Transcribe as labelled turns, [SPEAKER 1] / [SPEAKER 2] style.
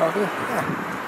[SPEAKER 1] 好的。